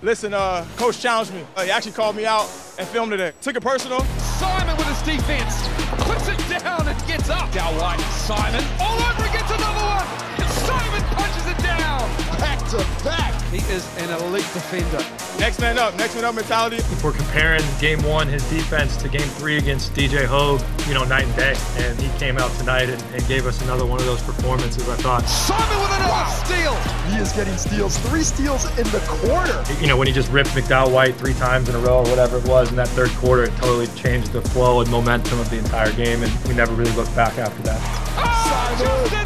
Listen, uh, coach challenged me. Uh, he actually called me out and filmed it. Took it personal. Simon with his defense. Puts it down and gets up. Down White. Simon. All over gets another one. Simon punches it down. Back to back. He is an elite defender. Next man up, next man up mentality. If we're comparing game one, his defense, to game three against DJ Hogg, you know, night and day. And he came out tonight and, and gave us another one of those performances, I thought. Simon with another wow. steal. He is getting steals, three steals in the quarter. You know, when he just ripped McDowell White three times in a row or whatever it was in that third quarter, it totally changed the flow and momentum of the entire game. And we never really looked back after that. Oh,